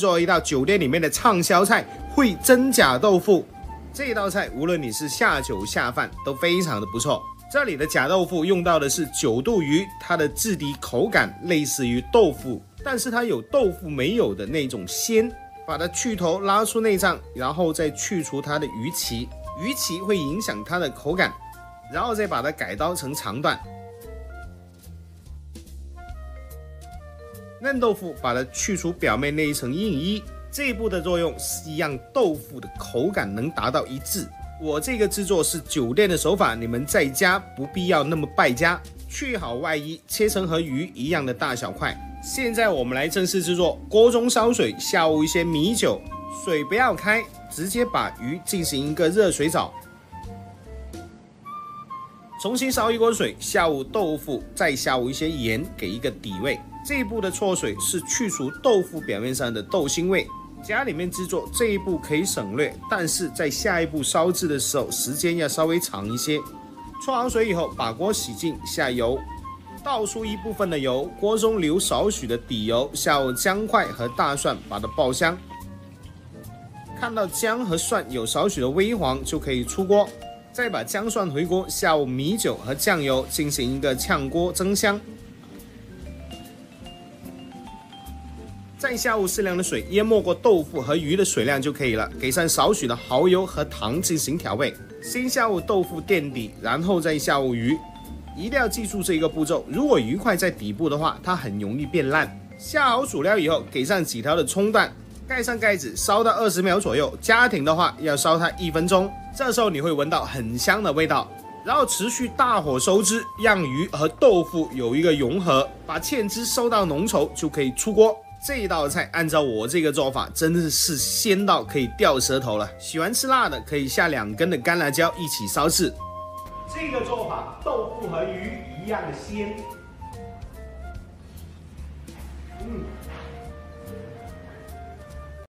做一道酒店里面的畅销菜——烩真假豆腐。这道菜无论你是下酒下饭都非常的不错。这里的假豆腐用到的是九肚鱼，它的质地口感类似于豆腐，但是它有豆腐没有的那种鲜。把它去头，拉出内脏，然后再去除它的鱼鳍，鱼鳍会影响它的口感，然后再把它改刀成长段。嫩豆腐把它去除表面那一层硬衣，这一步的作用是让豆腐的口感能达到一致。我这个制作是酒店的手法，你们在家不必要那么败家。去好外衣，切成和鱼一样的大小块。现在我们来正式制作，锅中烧水，下入一些米酒，水不要开，直接把鱼进行一个热水澡。重新烧一锅水，下入豆腐，再下入一些盐，给一个底味。这一步的错水是去除豆腐表面上的豆腥味。家里面制作这一步可以省略，但是在下一步烧制的时候，时间要稍微长一些。焯好水以后，把锅洗净，下油，倒出一部分的油，锅中留少许的底油，下入姜块和大蒜，把它爆香。看到姜和蒜有少许的微黄，就可以出锅。再把姜蒜回锅，下入米酒和酱油，进行一个炝锅蒸香。再下入适量的水，淹没过豆腐和鱼的水量就可以了。给上少许的蚝油和糖进行调味。先下入豆腐垫底，然后再下入鱼。一定要记住这一个步骤。如果鱼块在底部的话，它很容易变烂。下好主料以后，给上几条的葱段，盖上盖子，烧到二十秒左右。家庭的话要烧它一分钟。这时候你会闻到很香的味道。然后持续大火收汁，让鱼和豆腐有一个融合，把芡汁收到浓稠就可以出锅。这一道菜按照我这个做法，真的是鲜到可以掉舌头了。喜欢吃辣的可以下两根的干辣椒一起烧制。这个做法豆腐和鱼一样的鲜。